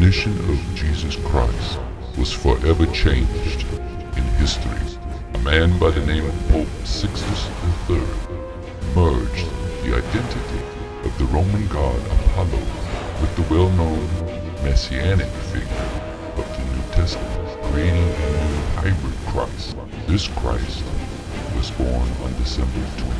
definition of Jesus Christ was forever changed in history. A man by the name of Pope Sixtus III merged the identity of the Roman god Apollo with the well-known messianic figure of the New Testament, creating a new hybrid Christ. This Christ was born on December 25th.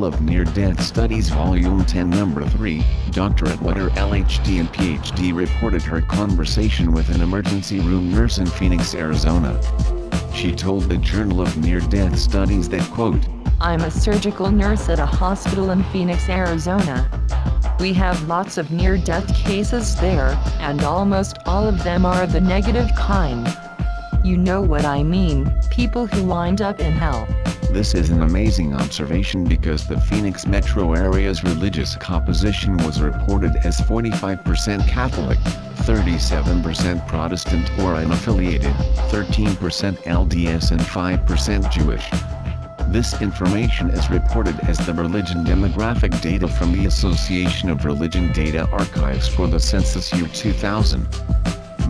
Journal of Near-Death Studies Volume 10 Number 3, Dr. Atwater LHD and PhD reported her conversation with an emergency room nurse in Phoenix, Arizona. She told the Journal of Near-Death Studies that quote, I'm a surgical nurse at a hospital in Phoenix, Arizona. We have lots of near-death cases there, and almost all of them are the negative kind. You know what I mean, people who wind up in hell. This is an amazing observation because the Phoenix metro area's religious composition was reported as 45% Catholic, 37% Protestant or unaffiliated, 13% LDS and 5% Jewish. This information is reported as the religion demographic data from the Association of Religion Data Archives for the census year 2000.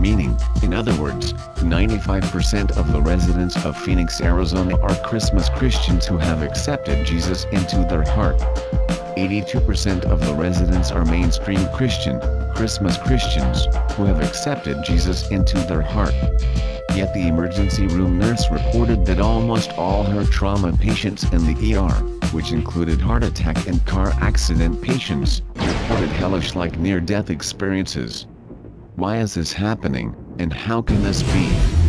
Meaning, in other words, 95% of the residents of Phoenix, Arizona are Christmas Christians who have accepted Jesus into their heart. 82% of the residents are mainstream Christian, Christmas Christians, who have accepted Jesus into their heart. Yet the emergency room nurse reported that almost all her trauma patients in the ER, which included heart attack and car accident patients, reported hellish-like near-death experiences. Why is this happening, and how can this be,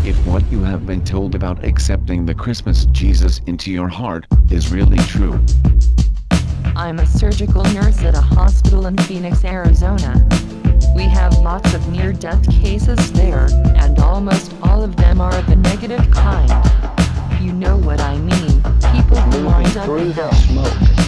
if what you have been told about accepting the Christmas Jesus into your heart is really true? I'm a surgical nurse at a hospital in Phoenix, Arizona. We have lots of near-death cases there, and almost all of them are of the negative kind. You know what I mean, people who wind up through in the hell. smoke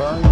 inside